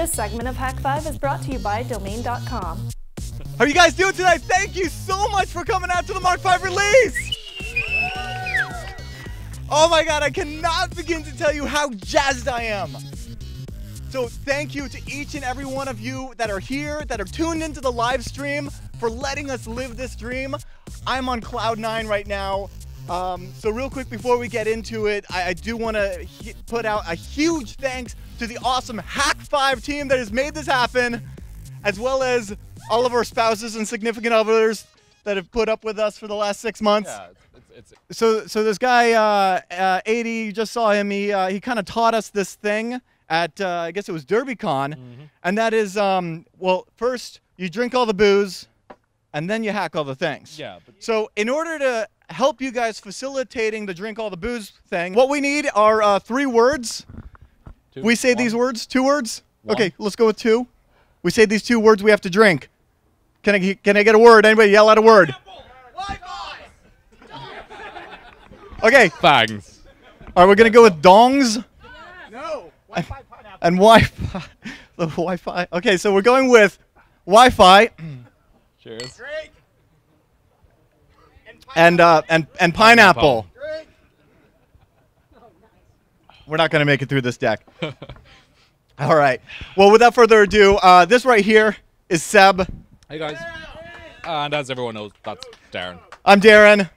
This segment of Hak5 is brought to you by Domain.com. How are you guys doing today? Thank you so much for coming out to the Mark 5 release. Oh my god, I cannot begin to tell you how jazzed I am. So thank you to each and every one of you that are here, that are tuned into the live stream, for letting us live this dream. I'm on cloud nine right now. Um, so real quick before we get into it, I, I do want to put out a huge thanks to the awesome Hak5 team that has made this happen, as well as all of our spouses and significant others that have put up with us for the last six months. Yeah, it's, it's, So, so this guy, uh, uh, 80, you just saw him. He uh, he kind of taught us this thing at uh, I guess it was DerbyCon, and that is um, well, first you drink all the booze, and then you hack all the things. yeah, but So, in order to help you guys facilitating the drink all the booze thing, what we need are uh, three words. two, We say one. these words, two words. One. Okay, let's go with two. We say these two words we have to drink. Can I can I get a word? Anybody yell out a word? Okay, Fangs. all right, we're gonna go with dongs. No. And Wi-Fi. The Wi-Fi. Okay, so we're going with Wi-Fi Cheers. And uh, and and pineapple. We're not gonna make it through this deck. All right. Well, without further ado, uh, this right here is Seb. Hey guys. And as everyone knows, that's Darren. I'm Darren,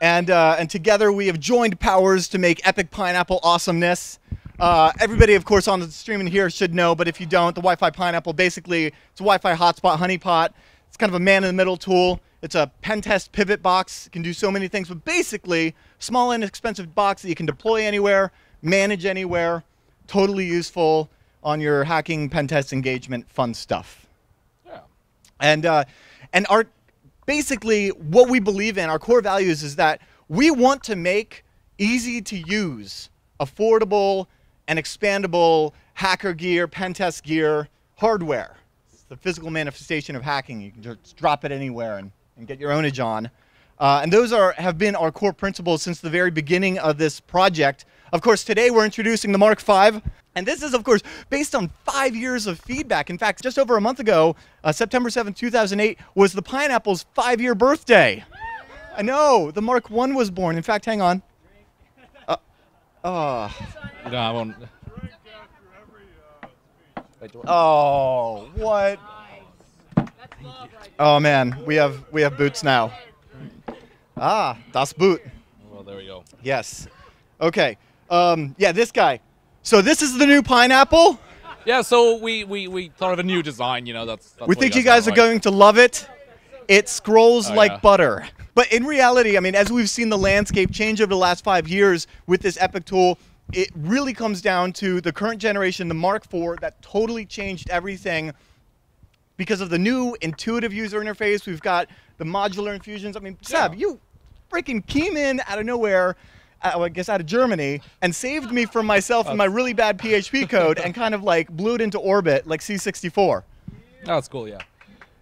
and uh, and together we have joined powers to make epic pineapple awesomeness. Uh, everybody, of course, on the stream in here should know, but if you don't, the Wi-Fi pineapple basically it's a Wi-Fi hotspot honeypot. It's kind of a man-in-the-middle tool. It's a pen test pivot box. It can do so many things, but basically, small and inexpensive box that you can deploy anywhere, manage anywhere, totally useful on your hacking pen test engagement fun stuff Yeah. and uh, and our basically what we believe in our core values is that we want to make easy to use affordable and expandable hacker gear pen test gear hardware it's the physical manifestation of hacking you can just drop it anywhere and, and get your ownage on uh, and those are have been our core principles since the very beginning of this project of course today we're introducing the mark v and this is, of course, based on five years of feedback. In fact, just over a month ago, uh, September 7th, 2008, was the Pineapple's five year birthday. I know, the Mark I was born. In fact, hang on. Uh, oh, No, I won't. Wait, do I- oh, what? Oh man, we have we have boots now. Ah, das Boot. Well, there we go. Yes. Okay. Um, yeah, this guy. So this is the new pineapple. Yeah, so we, we, we thought of a new design, you know, that's, that's We think you guys are right. going to love it. It scrolls Oh, like yeah. butter. But in reality, I mean, as we've seen the landscape change over the last five years with this Epic tool, it really comes down to the current generation, the Mark IV, that totally changed everything because of the new intuitive user interface. We've got the modular infusions. I mean, Seb, Yeah. you freaking came in out of nowhere. uh, I guess out of Germany, and saved me from myself and my really bad PHP code, and kind of like blew it into orbit like C64. That's cool, yeah.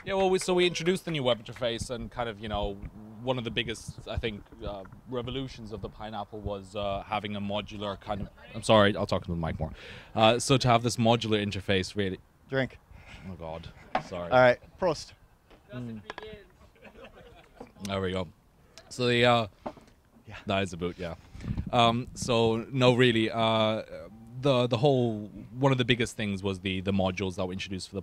Yeah, well, we, so we introduced the new web interface, and kind of, you know, one of the biggest, I think, uh, revolutions of the Pineapple was uh, having a modular kind of. I'm sorry, I'll talk to the mic more. Uh, so to have this modular interface, really. Drink. Oh God, sorry. All right, Prost. There we go. So the uh, Yeah. that is a boot, yeah. Um, so no, really, uh, the the whole one of the biggest things was the the modules that were introduced for the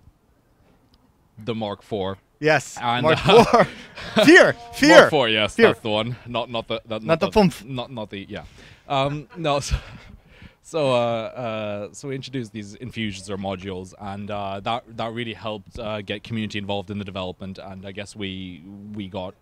the Mark IV. Yes, And, Mark uh, Four. Fear, fear. Mark IV, yes, Fear. that's the one. Not not the that, Not the phumph. Not not the yeah. Um, no. So, so uh, uh, so we introduced these infusions or modules, and uh, that that really helped uh, get community involved in the development. And I guess we we got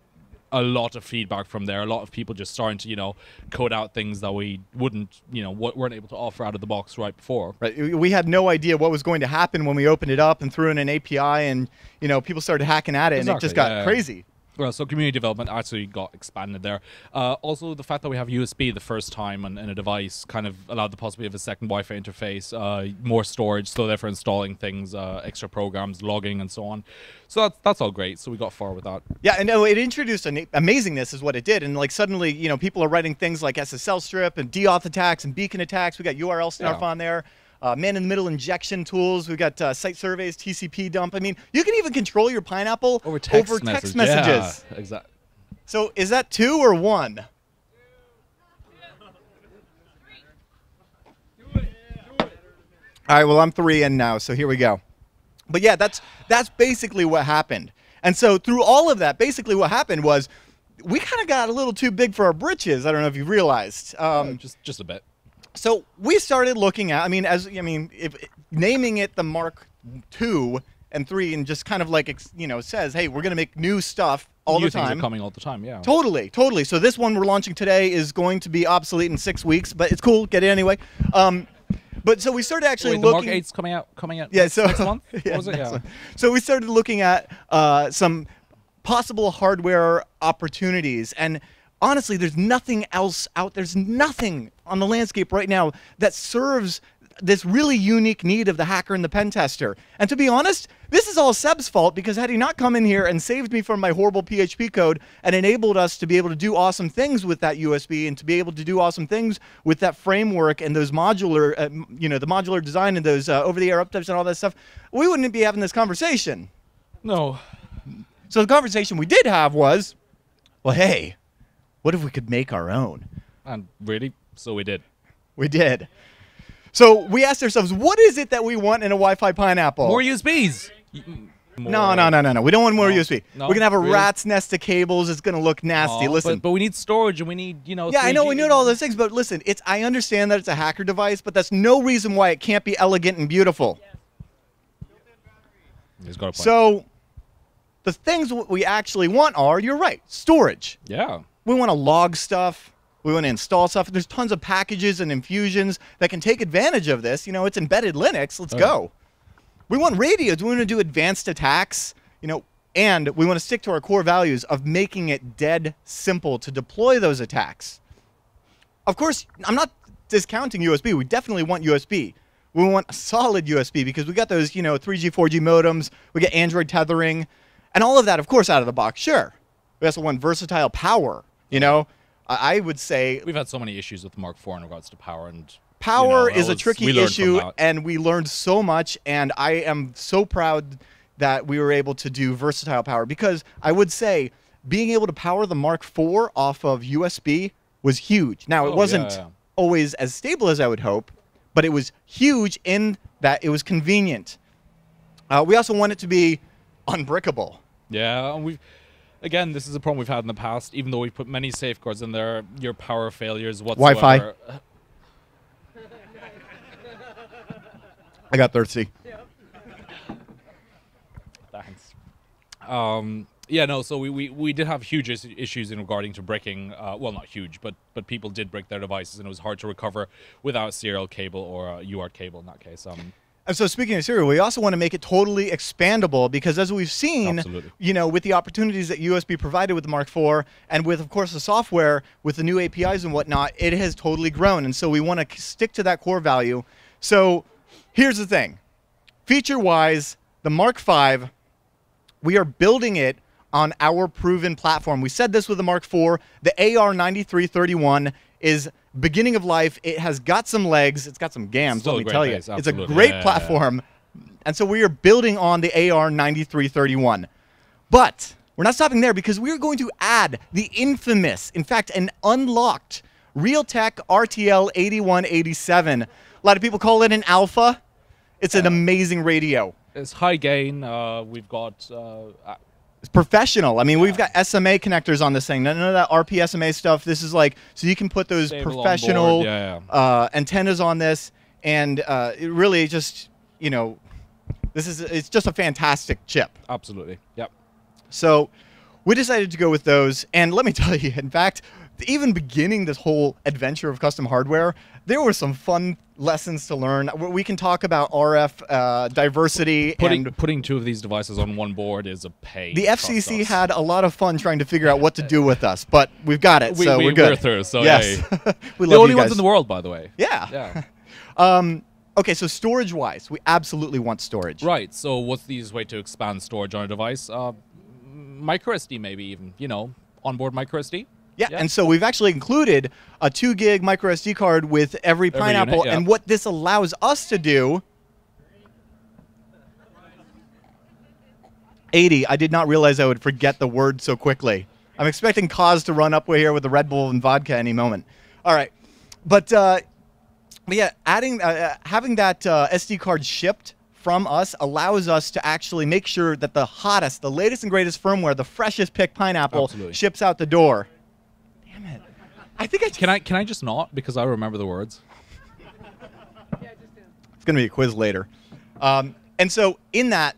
a lot of feedback from there. A lot of people just starting to you know code out things that we wouldn't you know weren't able to offer out of the box right before. Right. we- had no idea what was going to happen when we opened it up and threw in an API, and you know people started hacking at it, and it just got yeah. crazy. Well, so community development actually got expanded there. Uh, also, the fact that we have USB the first time on, in a device kind of allowed the possibility of a second Wi-Fi interface, uh, more storage, so therefore installing things, uh, extra programs, logging, and so on. So that's that's all great. So we got far with that. Yeah, and no, it introduced an amazingness is what it did, and like suddenly, you know, people are writing things like SSL strip and deauth attacks and beacon attacks. We got URL snarf Yeah. on there. Uh, man-in-the-middle injection tools. We've got uh, site surveys, TCP dump. I mean, you can even control your pineapple Over text, over message. text messages. Yeah, exactly. So is that two or one? All right, well I'm three in now, so here we go. But yeah, that's that's basically what happened. And so through all of that, basically what happened was we kind of got a little too big for our britches. I don't know if you realized. Um, just just a bit. So we started looking at. I mean, as I mean, if naming it the Mark Two and Three, and just kind of like you know says, hey, we're gonna make new stuff all New the things time. are coming all the time. Yeah. Totally, totally. So this one we're launching today is going to be obsolete in six weeks, but it's cool. Get it anyway. Um, but so we started actually Wait, the Mark looking. 8's coming out coming out yeah, next, so next month. yeah, was it? Yeah. one. So we started looking at uh, some possible hardware opportunities, and honestly, there's nothing else out. There's nothing on the landscape right now that serves this really unique need of the hacker and the pen tester. And to be honest, this is all Seb's fault because had he not come in here and saved me from my horrible PHP code and enabled us to be able to do awesome things with that USB and to be able to do awesome things with that framework and those modular, uh, you know, the modular design and those uh, over-the-air updates and all that stuff, we wouldn't be having this conversation. No. So the conversation we did have was, well, hey, what if we could make our own? And really, so we did. We did. So we asked ourselves, what is it that we want in a Wi-Fi pineapple? More USBs. Y- no, no, no, no, no. We don't want more No. USB. No, We're gonna have a really? rat's nest of cables. It's gonna look nasty. Aw, listen. but, but we need storage and we need you know. yeah, I know we need all those things, but listen, it's I understand that it's a hacker device, but that's no reason why it can't be elegant and beautiful. He's got a point. So the things we actually want are, you're right, storage. yeah. We want to log stuff. We want to install stuff. There's tons of packages and infusions that can take advantage of this. You know, it's embedded Linux. Let's Oh, go. We want radios. We want to do advanced attacks. You know, and we want to stick to our core values of making it dead simple to deploy those attacks. Of course, I'm not discounting USB. We definitely want USB. We want a solid USB because we got those, you know, 3G, 4G modems. We get Android tethering, and all of that, of course, out of the box. Sure. We also want versatile power. You know, I would say We've had so many issues with Mark IV in regards to power and power you know, is a tricky we issue, and we learned so much. And I am so proud that we were able to do versatile power because I would say being able to power the Mark IV off of USB was huge. Now it Oh, wasn't yeah, yeah. always as stable as I would hope, but it was huge in that it was convenient. Uh, we also want it to be unbrickable. Yeah, we've again, this is a problem we've had in the past. Even though we put many safeguards in there, your power failures Wi-Fi. whatsoever. I got thirsty. Thanks. Um, yeah, no. So we, we, we did have huge is- issues in regarding to breaking. Uh, well, not huge, but but people did break their devices, and it was hard to recover without serial cable or a UART cable in that case. Um, And so speaking of serial, we also want to make it totally expandable because as we've seen, Absolutely. you know, with the opportunities that USB provided with the Mark IV and with, of course, the software with the new APIs and whatnot, it has totally grown. And so we want to stick to that core value. So here's the thing. Feature-wise, the Mark V, we are building it on our proven platform. We said this with the Mark IV. The AR9331 is beginning of life. It has got some legs. It's got some gams, Still let me tell you. base, It's a great Yeah, yeah, yeah. platform. And so we are building on the AR9331. But we're not stopping there because we are going to add the infamous, in fact, an unlocked Realtek RTL 8187. A lot of people call it an Alfa. It's an amazing radio. it's high gain. Uh, we've got uh, It's professional. I mean, we've got SMA connectors on this thing. None of that RP SMA stuff. This is like so you can put those Stable on professional board. Yeah, Uh, antennas on this, and uh, it really just you know, this is it's just a fantastic chip. absolutely. Yep. So we decided to go with those. And let me tell you, in fact, even beginning this whole adventure of custom hardware, there were some fun lessons to learn. We can talk about RF uh, diversity Putting and putting two of these devices on one board is a pain. the FCC had a lot of fun trying to figure out what to do with us, but we've got it, We- so we- are good. we're through, so yes, we the only ones in the world, by the way. Yeah. Yeah. Um, okay, so storage-wise, we absolutely want storage. Right. So, what's the easiest way to expand storage on a device? Uh, micro SD, maybe even. You know, onboard micro SD. Yeah, Yeah. and so we've actually included a two gig micro SD card with every Every pineapple. unit, yeah. And what this allows us to do. 80. I did not realize I would forget the word so quickly. I'm expecting Cause to run up here with the Red Bull and vodka any moment. All right, but uh, but yeah, adding uh, uh, having that uh, SD card shipped from us allows us to actually make sure that the hottest, the latest and greatest firmware, the freshest picked pineapple Absolutely. ships out the door. Damn it! I think I just, Can I can I just not because I remember the words. It's going to be a quiz later. Um, and so in that,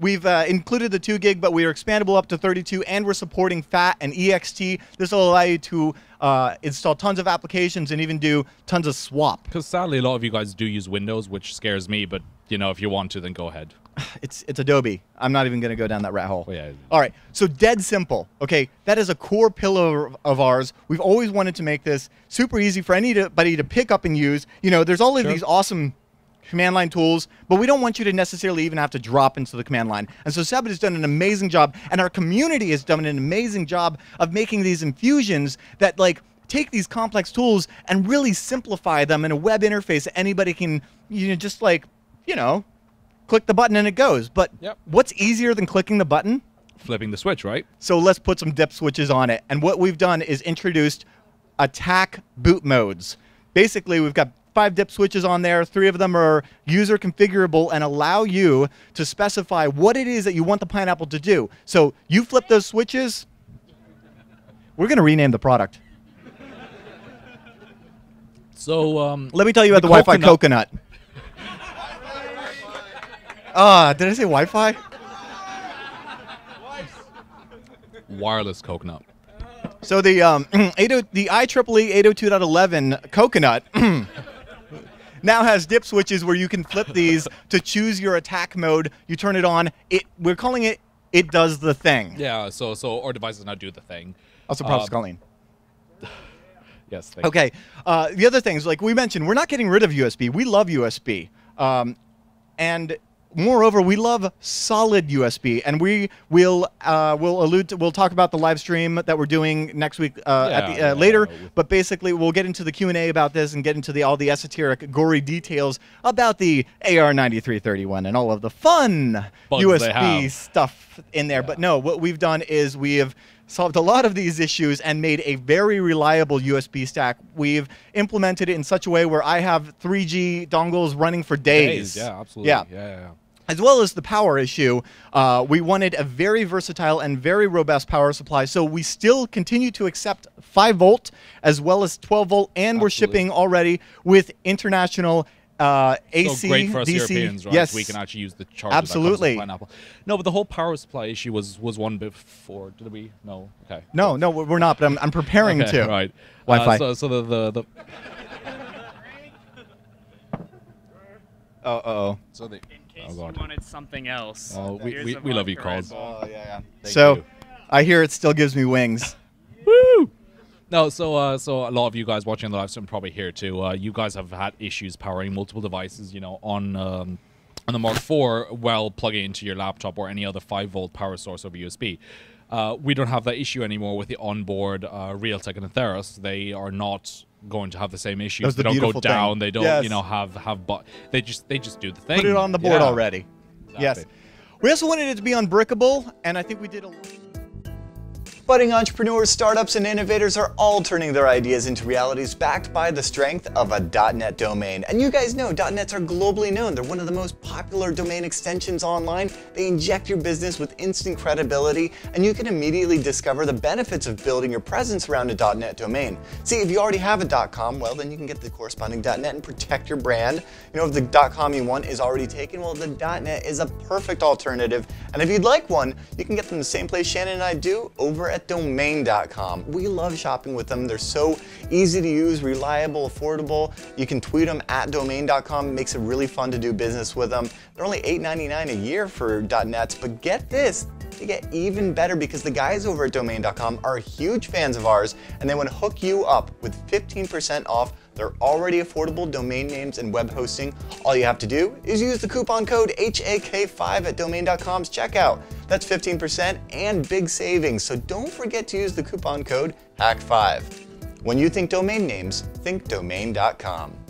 we've uh, included the 2 gig, but we are expandable up to 32, and we're supporting FAT and EXT. This will allow you to uh, install tons of applications and even do tons of swap. Because sadly, a lot of you guys do use Windows, which scares me. But you know, if you want to, then go ahead. It's it's Adobe. I'm not even going to go down that rat hole. Oh, yeah. All right. So dead simple. Okay, that is a core pillar of ours. We've always wanted to make this super easy for anybody to pick up and use. You know, there's all of Sure. these awesome command line tools, but we don't want you to necessarily even have to drop into the command line. And so Seb has done an amazing job, and our community has done an amazing job of making these infusions that like take these complex tools and really simplify them in a web interface that anybody can, you know, just like, you know, click the button and it goes. But Yep. what's easier than clicking the button? Flipping the switch, right? So let's put some dip switches on it. And what we've done is introduced attack boot modes. Basically, we've got five dip switches on there. Three of them are user configurable and allow you to specify what it is that you want the pineapple to do. So you flip those switches. We're going to rename the product. So um, Let me tell you about the, The Wi-Fi coconut. Ah, did I say Wi-Fi? wireless coconut. So the um, 80, the IEEE 802.11 coconut now has dip switches where you can flip these to choose your attack mode. You turn it on. It we're calling it it does the thing. Yeah. So so our devices now do the thing. Also, props Uh, to Colleen. Yes. Thank Okay. Uh, the other things, like we mentioned, we're not getting rid of USB. We love USB. Um, and moreover, we love solid USB. And we will uh, will allude to, we'll talk about the live stream that we're doing next week uh, at the, uh, yeah, later. But basically, we'll get into the Q and A about this and get into the all the esoteric, gory details about the AR9331 and all of the fun Bugs USB stuff in there. But no, what we've done is we have solved a lot of these issues and made a very reliable USB stack. We've implemented it in such a way where I have 3G dongles running for days. Days. Yeah. Absolutely. Yeah. Yeah. Yeah, yeah. As well as the power issue, uh, we wanted a very versatile and very robust power supply. So we still continue to accept 5 volt as well as 12 volt, and we're shipping already with international uh, AC, so great for us DC. Europeans, right? Yes, We can actually use the charger Absolutely. That comes with pineapple. No, but the whole power supply issue was was one before. Did we? No. Okay. no, no, we're not. But I'm, I'm preparing Okay, to. Right. Wi-Fi. Uh, so so the the, the Oh, oh. so the In case Oh, you God. wanted something else. Oh, we- we- we love you, vodka Red Cos. Bull. Oh, yeah, yeah. Thank so, you. I hear it still gives me wings. Woo! No, so uh, so a lot of you guys watching the live stream probably here too. Uh, you guys have had issues powering multiple devices, you know, on um, on the Mark IV while plugging into your laptop or any other five volt power source over USB. Uh, we don't have that issue anymore with the onboard uh, Realtek and Atheros. They are not going to have the same issues. That's they don't go beautiful thing. down. They don't, Yes. you know, have have but they just they just do the thing. Put it on the board Yeah. already. Yes. We also wanted it to be unbrickable, and I think we did a Budding entrepreneurs, startups, and innovators are all turning their ideas into realities backed by the strength of a .NET domain. And you guys know .NETs are globally known. They're one of the most popular domain extensions online. They inject your business with instant credibility, and you can immediately discover the benefits of building your presence around a .NET domain. See, if you already have a .com, well, then you can get the corresponding .NET and protect your brand. You know, if the .com you want is already taken, well, the .NET is a perfect alternative. And if you'd like one, you can get them the same place Shannon and I do, over at domain.com. We love shopping with them. They're so easy to use, reliable, affordable. You can tweet them at domain.com. Makes it really fun to do business with them. They're only $8.99 a year for .NETs, but get this, they get even better because the guys over at domain.com are huge fans of ours and they want to hook you up with 15% off They're already affordable domain names and web hosting. All you have to do is use the coupon code HAK5 at domain.com's checkout. That's 15% and big savings, so don't forget to use the coupon code HAK5. When you think domain names, think domain.com.